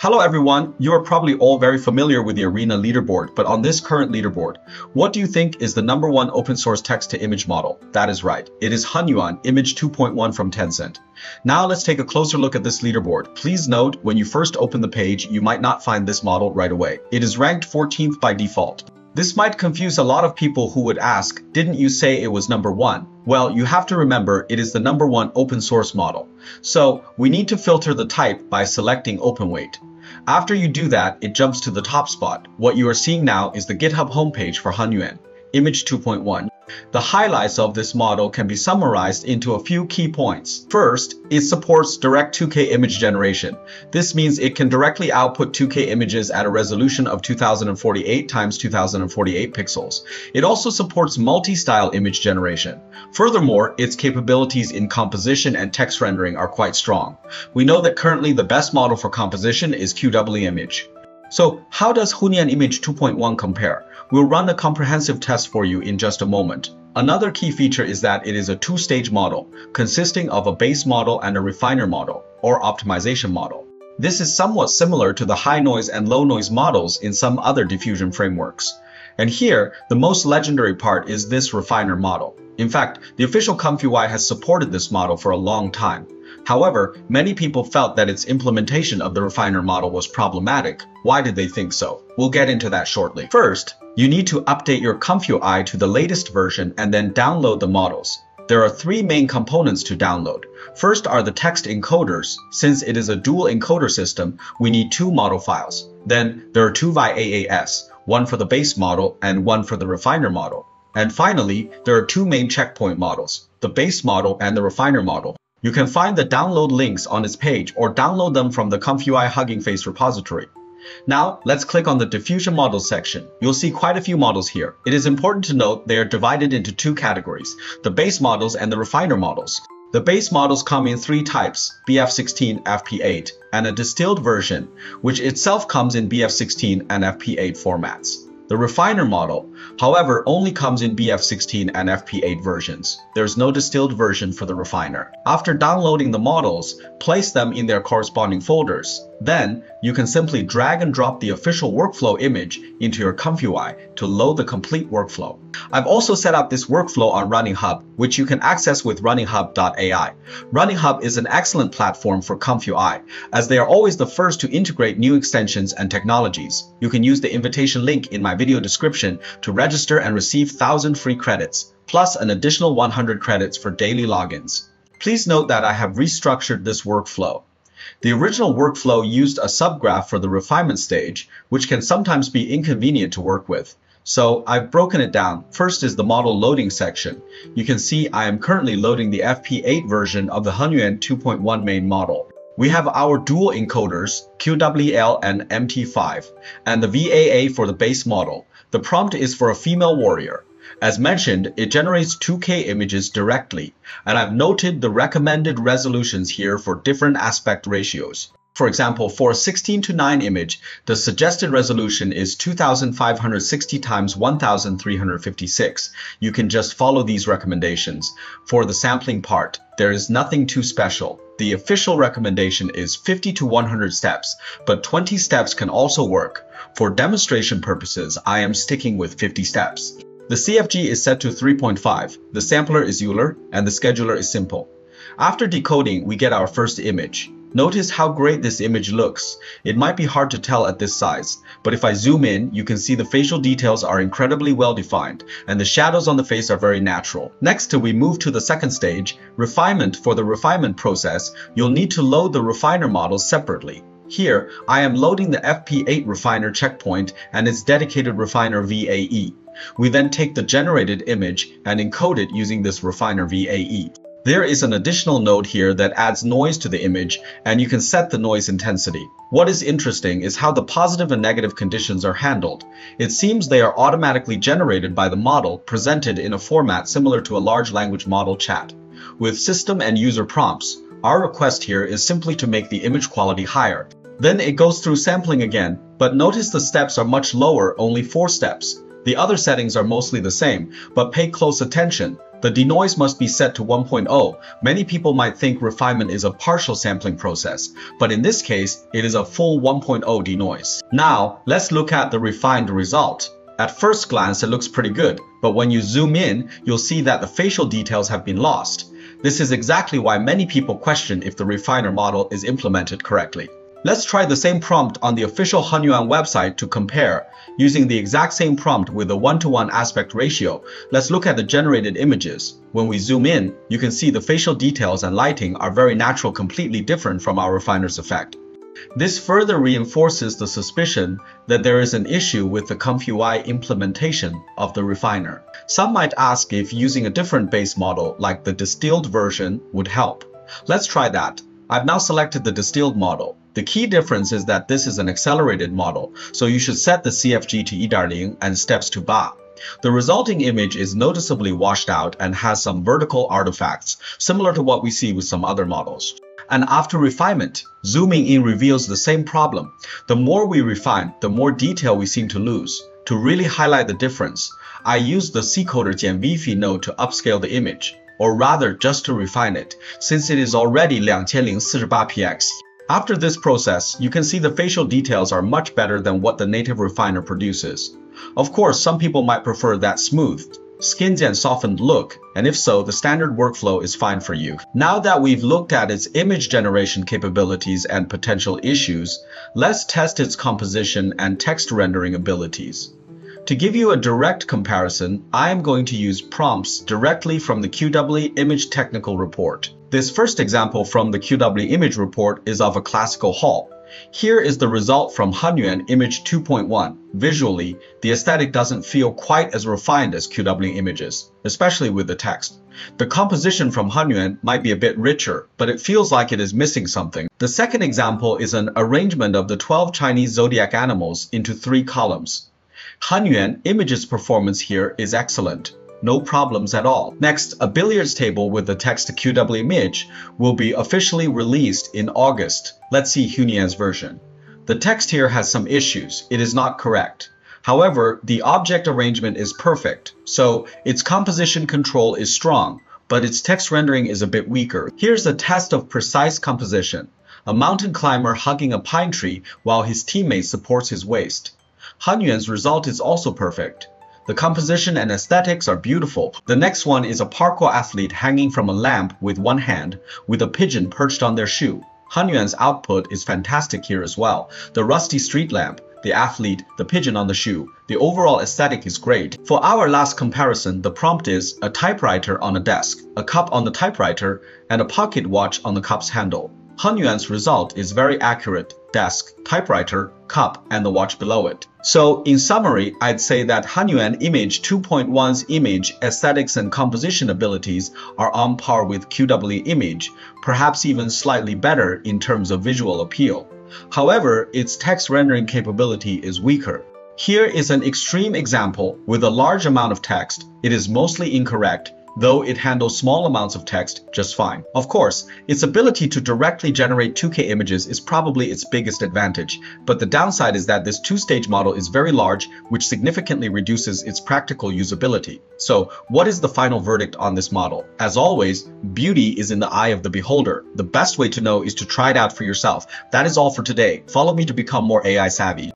Hello everyone, you are probably all very familiar with the Arena leaderboard, but on this current leaderboard, what do you think is the number one open source text to image model? That is right, it is Hunyuan Image 2.1 from Tencent. Now let's take a closer look at this leaderboard. Please note, when you first open the page, you might not find this model right away. It is ranked 14th by default. This might confuse a lot of people who would ask, didn't you say it was number one? Well, you have to remember it is the number one open source model. So we need to filter the type by selecting open weight. After you do that, it jumps to the top spot. What you are seeing now is the GitHub homepage for Hunyuan, Image 2.1. The highlights of this model can be summarized into a few key points. First, it supports direct 2K image generation. This means it can directly output 2K images at a resolution of 2048 times 2048 pixels. It also supports multi-style image generation. Furthermore, its capabilities in composition and text rendering are quite strong. We know that currently the best model for composition is Qwen Image. So how does Hunyuan Image 2.1 compare? We'll run a comprehensive test for you in just a moment. Another key feature is that it is a two-stage model, consisting of a base model and a refiner model, or optimization model. This is somewhat similar to the high noise and low noise models in some other diffusion frameworks. And here, the most legendary part is this refiner model. In fact, the official ComfyUI has supported this model for a long time. However, many people felt that its implementation of the refiner model was problematic. Why did they think so? We'll get into that shortly. First, you need to update your ComfyUI to the latest version and then download the models. There are three main components to download. First are the text encoders. Since it is a dual encoder system, we need two model files. Then there are two VAEs one for the base model and one for the refiner model. And finally, there are two main checkpoint models, the base model and the refiner model. You can find the download links on this page or download them from the ComfyUI Hugging Face repository. Now, let's click on the diffusion models section. You'll see quite a few models here. It is important to note they are divided into two categories, the base models and the refiner models. The base models come in three types, BF16, FP8, and a distilled version, which itself comes in BF16 and FP8 formats. The refiner model, however, only comes in BF16 and FP8 versions. There's no distilled version for the refiner. After downloading the models, place them in their corresponding folders. Then, you can simply drag and drop the official workflow image into your ComfyUI to load the complete workflow. I've also set up this workflow on RunningHub, which you can access with runninghub.ai. RunningHub is an excellent platform for ComfyUI, as they are always the first to integrate new extensions and technologies. You can use the invitation link in my video description to register and receive 1000 free credits, plus an additional 100 credits for daily logins. Please note that I have restructured this workflow. The original workflow used a subgraph for the refinement stage, which can sometimes be inconvenient to work with. So I've broken it down. First is the model loading section. You can see I am currently loading the FP8 version of the Hunyuan 2.1 main model. We have our dual encoders, QWL and MT5, and the VAE for the base model. The prompt is for a female warrior. As mentioned, it generates 2K images directly, and I've noted the recommended resolutions here for different aspect ratios. For example, for a 16 to 9 image, the suggested resolution is 2560 times 1356. You can just follow these recommendations. For the sampling part, there is nothing too special. The official recommendation is 50 to 100 steps, but 20 steps can also work. For demonstration purposes, I am sticking with 50 steps. The CFG is set to 3.5, the sampler is Euler, and the scheduler is simple. After decoding, we get our first image. Notice how great this image looks. It might be hard to tell at this size, but if I zoom in, you can see the facial details are incredibly well defined, and the shadows on the face are very natural. Next, we move to the second stage, refinement. For the refinement process, you'll need to load the refiner models separately. Here, I am loading the FP8 refiner checkpoint and its dedicated refiner VAE. We then take the generated image and encode it using this refiner VAE. There is an additional node here that adds noise to the image and you can set the noise intensity. What is interesting is how the positive and negative conditions are handled. It seems they are automatically generated by the model presented in a format similar to a large language model chat. With system and user prompts, our request here is simply to make the image quality higher. Then it goes through sampling again, but notice the steps are much lower, only 4 steps. The other settings are mostly the same, but pay close attention. The denoise must be set to 1.0. Many people might think refinement is a partial sampling process, but in this case, it is a full 1.0 denoise. Now, let's look at the refined result. At first glance, it looks pretty good, but when you zoom in, you'll see that the facial details have been lost. This is exactly why many people question if the refiner model is implemented correctly. Let's try the same prompt on the official Hunyuan website to compare. Using the exact same prompt with a one-to-one -one aspect ratio, let's look at the generated images. When we zoom in, you can see the facial details and lighting are very natural completely different from our refiner's effect. This further reinforces the suspicion that there is an issue with the ComfyUI implementation of the refiner. Some might ask if using a different base model like the distilled version would help. Let's try that. I've now selected the distilled model. The key difference is that this is an accelerated model, so you should set the CFG to Yidarling and steps to Ba. The resulting image is noticeably washed out and has some vertical artifacts, similar to what we see with some other models. And after refinement, zooming in reveals the same problem. The more we refine, the more detail we seem to lose. To really highlight the difference, I used the C-Coder Vifi node to upscale the image, or rather just to refine it, since it is already 2048px. After this process, you can see the facial details are much better than what the native refiner produces. Of course, some people might prefer that smoothed, skinned and softened look, and if so, the standard workflow is fine for you. Now that we've looked at its image generation capabilities and potential issues, let's test its composition and text rendering abilities. To give you a direct comparison, I am going to use prompts directly from the Qwen Image Technical Report. This first example from the Qwen Image Report is of a classical hall. Here is the result from Hunyuan Image 2.1. Visually, the aesthetic doesn't feel quite as refined as Qwen images, especially with the text. The composition from Hunyuan might be a bit richer, but it feels like it is missing something. The second example is an arrangement of the 12 Chinese zodiac animals into three columns. Hunyuan images performance here is excellent. No problems at all. Next, a billiards table with the text Qwen will be officially released in August. Let's see Hunyuan's version. The text here has some issues. It is not correct. However, the object arrangement is perfect, so its composition control is strong, but its text rendering is a bit weaker. Here's a test of precise composition. A mountain climber hugging a pine tree while his teammate supports his waist. Hunyuan's result is also perfect. The composition and aesthetics are beautiful. The next one is a parkour athlete hanging from a lamp with one hand, with a pigeon perched on their shoe. Hunyuan's output is fantastic here as well. The rusty street lamp, the athlete, the pigeon on the shoe. The overall aesthetic is great. For our last comparison, the prompt is a typewriter on a desk, a cup on the typewriter, and a pocket watch on the cup's handle. Hunyuan's result is very accurate, desk, typewriter, cup, and the watch below it. So in summary, I'd say that Hunyuan Image 2.1's image aesthetics and composition abilities are on par with Qwen Image, perhaps even slightly better in terms of visual appeal. However, its text rendering capability is weaker. Here is an extreme example with a large amount of text. It is mostly incorrect though it handles small amounts of text just fine. Of course, its ability to directly generate 2K images is probably its biggest advantage, but the downside is that this two-stage model is very large, which significantly reduces its practical usability. So, what is the final verdict on this model? As always, beauty is in the eye of the beholder. The best way to know is to try it out for yourself. That is all for today. Follow me to become more AI savvy.